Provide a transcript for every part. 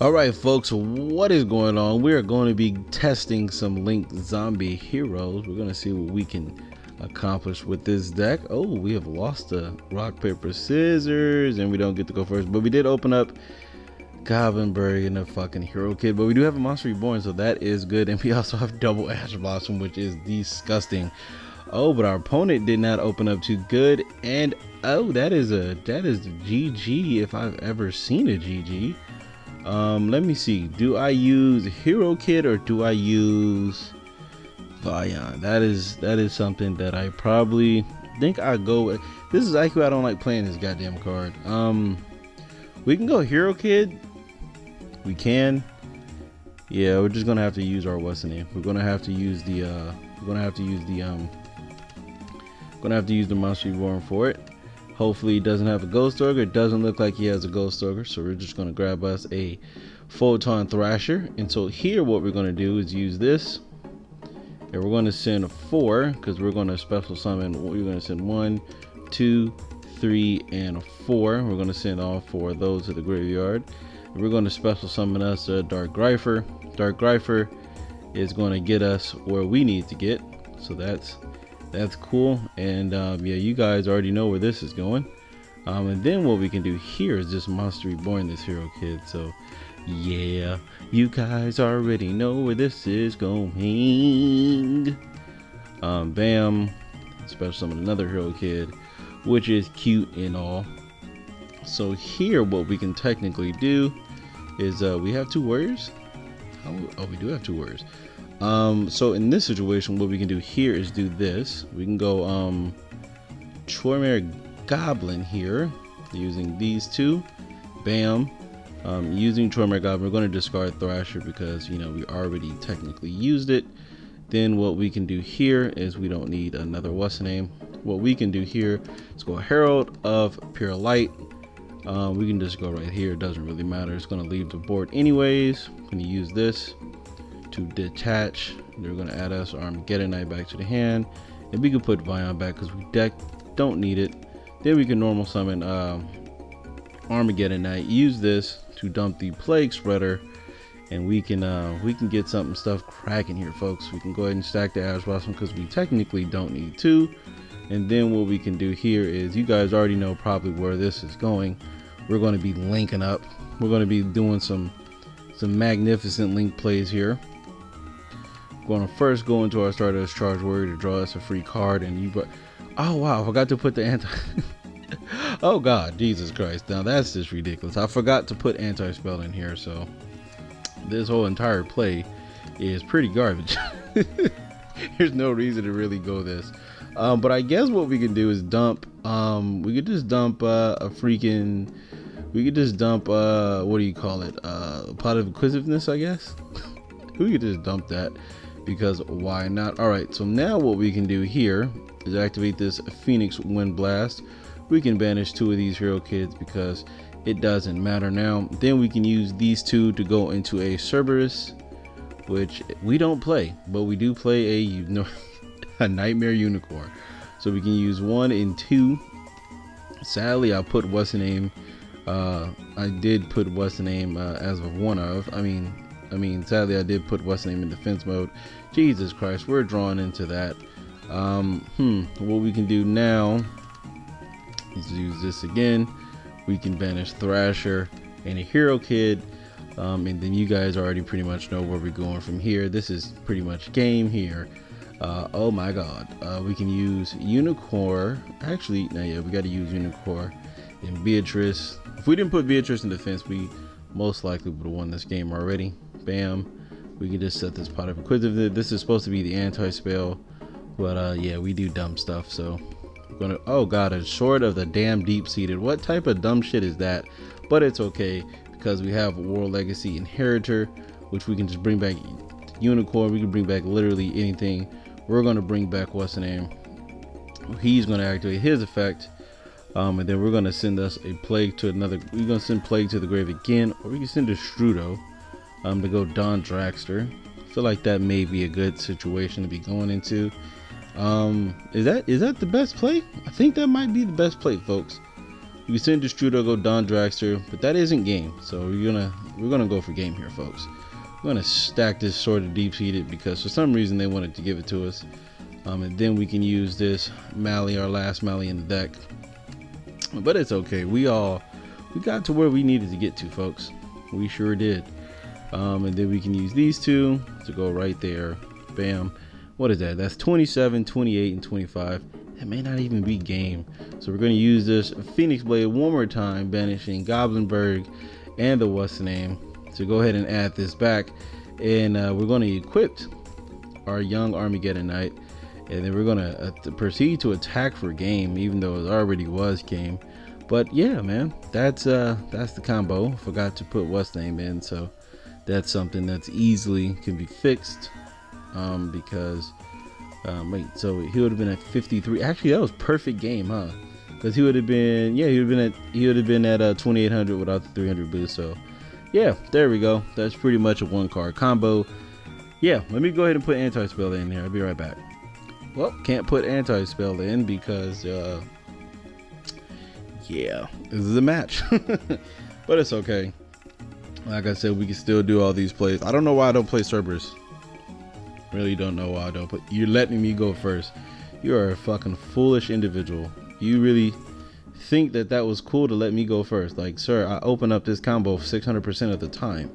All right, folks, what is going on? We are going to be testing some Link Zombie Heroes. We're going to see what we can accomplish with this deck. Oh, we have lost the rock, paper, scissors, and we don't get to go first. But we did open up Goblindbergh and a fucking Hero Kid. But we do have a Monster Reborn, so that is good. And we also have double Ash Blossom, which is disgusting. Oh, but our opponent did not open up too good. And oh, that is a that is GG if I've ever seen a GG. Um, let me see. Do I use Hero Kid or do I use Vyon? That is that is something that I probably think I go with. This is actually I don't like playing this goddamn card. Um, we can go Hero Kid. We can. Yeah, we're just gonna have to use our what's name? We're gonna have to use the uh, we're gonna have to use the um, gonna have to use the Monster Reborn for it. Hopefully he doesn't have a Ghost Ogre. It doesn't look like he has a Ghost Ogre, so we're just gonna grab us a Photon Thrasher. And so here what we're gonna do is use this. And we're gonna send four, because we're gonna special summon, we're gonna send one, two, three, and a four. We're gonna send all four of those to the graveyard. And we're gonna special summon us a Dark Grepher. Dark Grepher is gonna get us where we need to get. So that's that's cool. And um, yeah you guys already know where this is going. Um, and then what we can do here is just monster reborn this hero kid. So yeah you guys already know where this is going. Um, bam. Special summon another hero kid which is cute and all. So here what we can technically do is uh, we have two warriors. Oh, oh we do have two warriors um, so in this situation, what we can do here is do this. We can go um, Goblin here using these two. Bam. Um, using Knightmare Goblin, we're going to discard Thrasher because, you know, we already technically used it. Then what we can do here is we don't need another what's name. What we can do here is go Herald of Pure Light. Um, we can just go right here. It doesn't really matter. It's going to leave the board anyways. I'm going to use this to detach. They're going to add us Armageddon Knight back to the hand. And we can put Vyon back because we deck don't need it. Then we can normal summon uh, Armageddon Knight. Use this to dump the Plague Spreader. And we can uh, we can get something stuff cracking here, folks. We can go ahead and stack the Ash Blossom because we technically don't need two. And then what we can do here is you guys already know probably where this is going. We're going to be linking up. We're going to be doing some some magnificent link plays here going to first go into our Stardust Charge Warrior to draw us a free card. And you, But oh wow, I forgot to put the anti. oh god, Jesus Christ! Now that's just ridiculous. I forgot to put anti spell in here, so this whole entire play is pretty garbage. There's no reason to really go this. Um, but I guess what we can do is dump. Um, we could just dump uh, a freaking. We could just dump. Uh, what do you call it? Uh, a pot of inquisitiveness, I guess. we could just dump that because why not? All right, so now what we can do here is activate this Phoenix Wind Blast. We can banish two of these hero kids because it doesn't matter now. Then we can use these two to go into a Cerberus, which we don't play, but we do play a, you know, a Knightmare Unicorn. So we can use one and two. Sadly, I put what's the name. Uh, I did put what's the name uh, as of one of. I mean, I mean, sadly, I did put what's name in defense mode. Jesus Christ, we're drawn into that. Um, hmm, what we can do now is use this again. We can banish Thrasher and a Hero Kid. Um, and then you guys already pretty much know where we're going from here. This is pretty much game here. Uh, oh my god. Uh, we can use Unicorn. Actually, no, yeah, we got to use Unicorn and Beatrice. If we didn't put Beatrice in defense, we most likely would have won this game already. Bam. We can just set this pot of inquisitive. This is supposed to be the anti-spell. But uh, yeah, we do dumb stuff. So we're gonna. Oh god, it's short of the damn deep-seated. What type of dumb shit is that? But it's okay because we have World Legacy Inheritor, which we can just bring back Unicorn. We can bring back literally anything. We're gonna bring back what's the name? He's gonna activate his effect. Um, and then we're gonna send us a plague to another. We're gonna send plague to the grave again, or we can send Destrudo um, to go Don Dragster. I feel like that may be a good situation to be going into. Um, is that is that the best play? I think that might be the best play, folks. Can send Destrudo, go Don Dragster, but that isn't game. So we're gonna we're gonna go for game here, folks. We're gonna stack this Sword of Deep-Seated because for some reason they wanted to give it to us. Um, and then we can use this Mally, our last Mally in the deck. But it's okay. We all we got to where we needed to get to, folks. We sure did. Um, and then we can use these two to go right there. Bam. What is that? That's 27, 28, and 25. That may not even be game. So we're going to use this Phoenix Blade one more time, banishing Goblindbergh and the what's the name. So go ahead and add this back. And uh, we're going to equip our young Armageddon Knight. And then we're to uh, proceed to attack for game, even though it already was game. But yeah, man, that's uh that's the combo. Forgot to put what's name in, so that's something that's easily can be fixed. Um, because um, wait, so he would have been at 53. Actually, that was perfect game, huh? Because he would have been, yeah, he would have been at he would have been at uh, 2800 without the 300 boost. So, yeah, there we go. That's pretty much a one card combo. Yeah, let me go ahead and put anti spell in here. I'll be right back. Well, can't put anti spell in because, uh, yeah, this is a match, but it's okay. Like I said, we can still do all these plays. I don't know why I don't play Cerberus. Really don't know why I don't. But you're letting me go first. You are a fucking foolish individual. You really think that that was cool to let me go first. Like, sir, I open up this combo 600% of the time.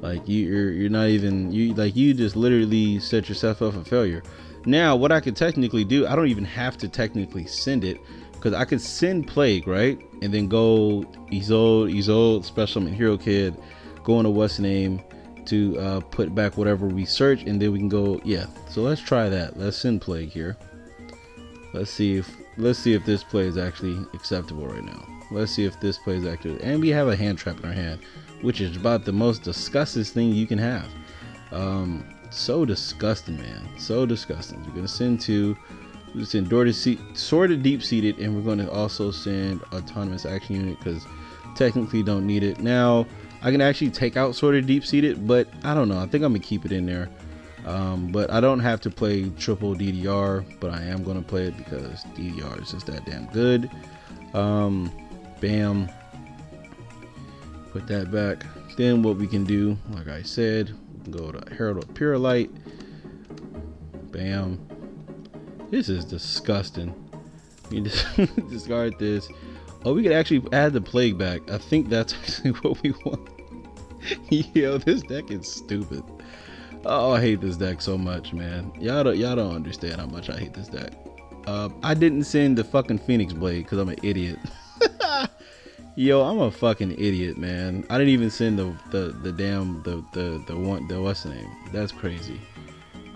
Like you, you're you're not even you like you just literally set yourself up for failure. Now, what I could technically do, I don't even have to technically send it because I could send Plague right, and then go Isolde, Isolde, Special Hero Kid, go into what's name, to uh, put back whatever we search and then we can go yeah. So let's try that. Let's send plague here. Let's see if let's see if this play is actually acceptable right now. Let's see if this play is actually and we have a hand trap in our hand which is about the most disgusting thing you can have. Um so disgusting man so disgusting We're gonna send to we send door to Sword of Deep-Seated and we're to also send autonomous action unit because technically don't need it now I can actually take out Sword of Deep-Seated, but I don't know. I think I'm gonna keep it in there. Um, but I don't have to play triple DDR, but I am gonna play it because DDR is just that damn good. Um, bam. Put that back. Then what we can do, like I said, go to Herald of Purelight. Bam. This is disgusting. You just discard this. Oh, we could actually add the plague back. I think that's actually what we want. Yo, this deck is stupid. Oh, I hate this deck so much, man. Y'all don't y'all don't understand how much I hate this deck. Uh, I didn't send the fucking Phoenix Blade because I'm an idiot. Yo, I'm a fucking idiot, man. I didn't even send the the, the damn the the the one the what's the name? That's crazy.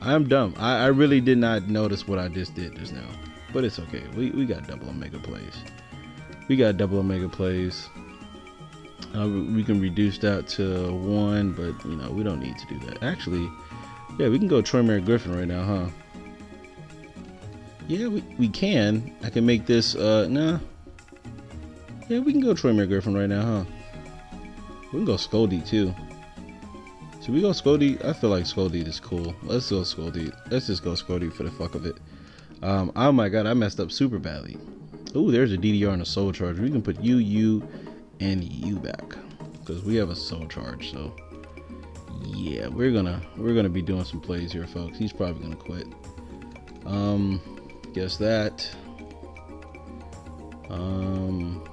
I'm dumb. I, I really did not notice what I just did just now. But it's okay. We we got double omega plays. We got double omega plays. Uh, we can reduce that to one, but you know we don't need to do that. Actually, yeah, we can go Knightmare Gryphon right now, huh? Yeah, we, we can. I can make this, uh, nah. Yeah, we can go Knightmare Gryphon right now, huh? We can go Scoldy too. Should we go Scoldy? I feel like Scoldy is cool. Let's go Scoldy. Let's just go Scoldy for the fuck of it. Um, oh my god, I messed up super badly. Oh, there's a DDR and a soul charge. We can put you, you, and you back because we have a soul charge. So yeah, we're gonna we're gonna be doing some plays here, folks. He's probably gonna quit. Um, guess that. Um,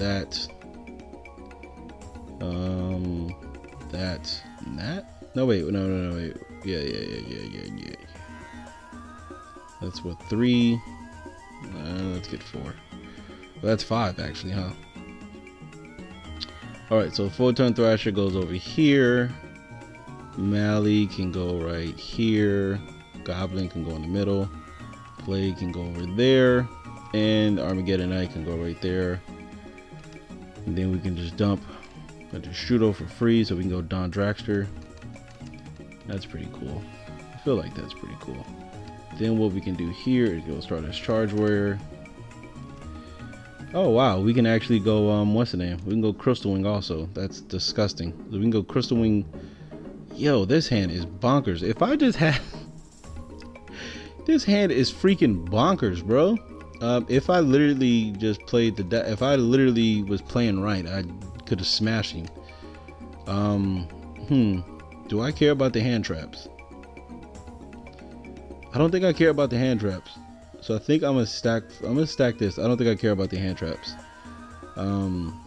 that. Um, that. That. No wait, no, no, no, wait. Yeah, yeah, yeah, yeah, yeah, yeah. That's what three. Uh, let's get four. Well, that's five actually, huh? Alright, so Photon Thrasher goes over here. Mally can go right here. Goblin can go in the middle. Plague can go over there. And Armageddon Knight can go right there. And then we can just dump Destrudo for free so we can go Don Dragster. That's pretty cool. I feel like that's pretty cool. Then what we can do here is go Stardust Charge Warrior. Oh wow, we can actually go um what's the name? We can go Crystal Wing also. That's disgusting. So We can go Crystal Wing. Yo, this hand is bonkers. If I just had this hand is freaking bonkers, bro. Um, if I literally just played the if I literally was playing right, I could have smashed him. Um, hmm. Do I care about the hand traps? I don't think I care about the hand traps. So I think I'm gonna stack. I'm gonna stack this. I don't think I care about the hand traps. Um.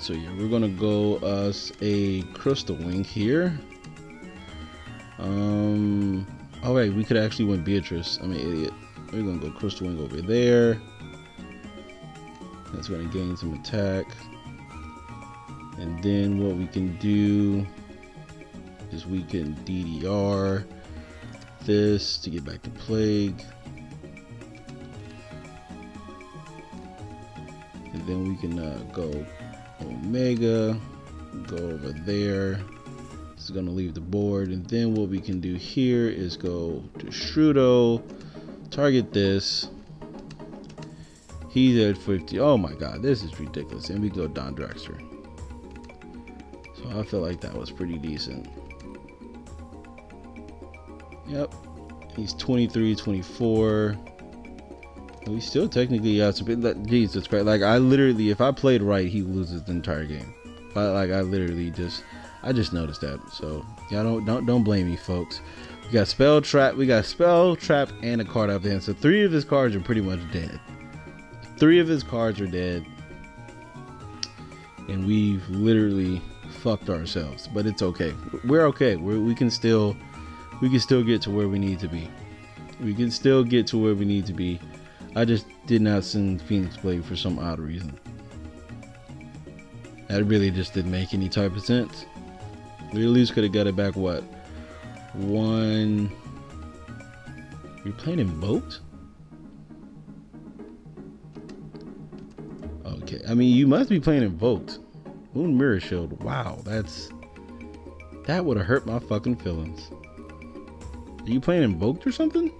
So yeah, we're gonna go us a crystal wing here. Um. Oh wait, we could actually win Beatrice. I'm an idiot. We're gonna go crystal wing over there. That's gonna gain some attack. And then what we can do is we can DDR this to get back to plague. And then we can uh, go Omega, go over there. This is to leave the board. And then what we can do here is go to Shrudo, target this. He's at 50. Oh my god, this is ridiculous. And we go Don Dragster. So I feel like that was pretty decent. Yep. He's 23, 24. We still technically got some. Jesus Christ! Like I literally, if I played right, he loses the entire game. But like I literally just, I just noticed that. So y'all don't don't don't blame me, folks. We got spell trap. We got spell trap and a card out there. So three of his cards are pretty much dead. Three of his cards are dead, and we've literally fucked ourselves. But it's okay. We're okay. We're, we can still we can still get to where we need to be. We can still get to where we need to be. I just did not send Phoenix Blade for some odd reason. That really just didn't make any type of sense. We at least could have got it back, what? One. You're playing in Invoked? Okay, I mean, you must be playing in Invoked. Moon Mirror Shield. Wow, that's. That would have hurt my fucking feelings. Are you playing Invoked or something?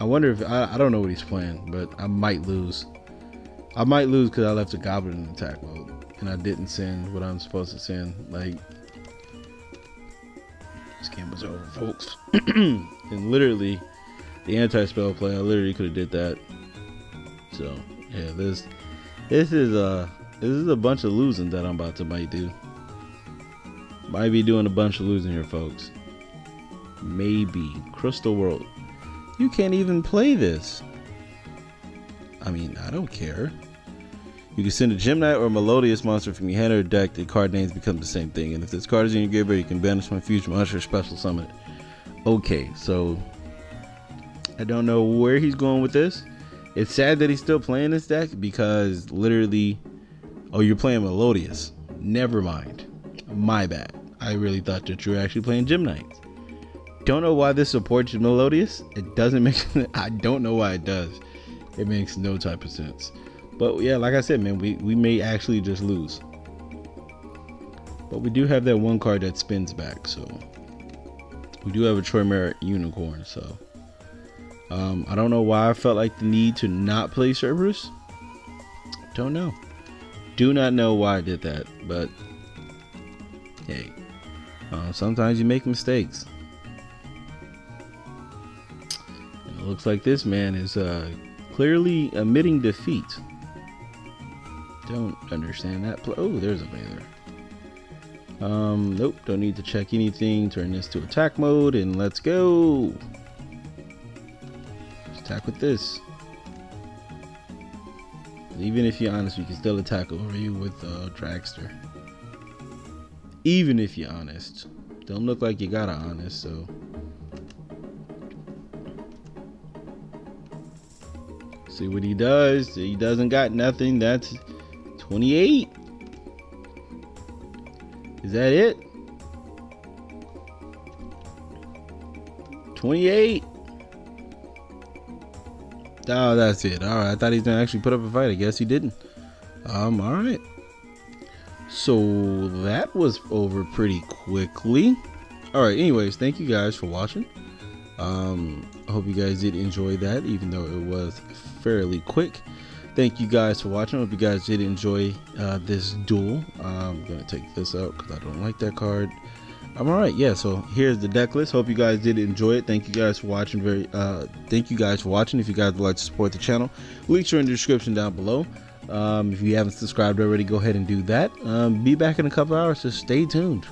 I wonder if I, I don't know what he's playing, but I might lose. I might lose because I left a goblin in attack mode and I didn't send what I'm supposed to send. Like this game was over, folks. and literally, the anti-spell play, I literally could have did that. So yeah, this this is a this is a bunch of losing that I'm about to might do. Might be doing a bunch of losing here, folks. Maybe Crystal World. You can't even play this. I mean, I don't care. You can send a Gem-Knight or a Melodious monster from your hand or deck. The card names become the same thing. And if this card is in your graveyard, you can banish one future monster special summon. Okay, so I don't know where he's going with this. It's sad that he's still playing this deck because literally, oh, you're playing Melodious. Never mind. My bad. I really thought that you were actually playing Gem-Knights don't know why this supports Melodious. It doesn't make. I don't know why it does. It makes no type of sense. But yeah, like I said, man, we we may actually just lose. But we do have that one card that spins back, so we do have a Knightmare Unicorn. So um, I don't know why I felt like the need to not play Cerberus. Don't know. Do not know why I did that, but hey, uh, sometimes you make mistakes. And it looks like this man is uh, clearly admitting defeat. Don't understand that. Oh, there's a Veiler. Um, nope, don't need to check anything. Turn this to attack mode and let's go. Attack with this. Even if you're honest, we can still attack over you with uh, Dragster. Even if you're honest. Don't look like you got a honest, so See what he does. He doesn't got nothing. That's 28. Is that it? 28. Oh, that's it. All right. I thought he was going to actually put up a fight. I guess he didn't. Um, all right. So that was over pretty quickly. All right. Anyways, thank you guys for watching. Um, I hope you guys did enjoy that, even though it was fairly quick. Thank you guys for watching. I hope you guys did enjoy uh, this duel. I'm going to take this out because I don't like that card. I'm all right. Yeah. So here's the deck list. Hope you guys did enjoy it. Thank you guys for watching. Very. Uh, thank you guys for watching. If you guys would like to support the channel, links are in the description down below. Um, if you haven't subscribed already, go ahead and do that. Um, be back in a couple hours, so stay tuned.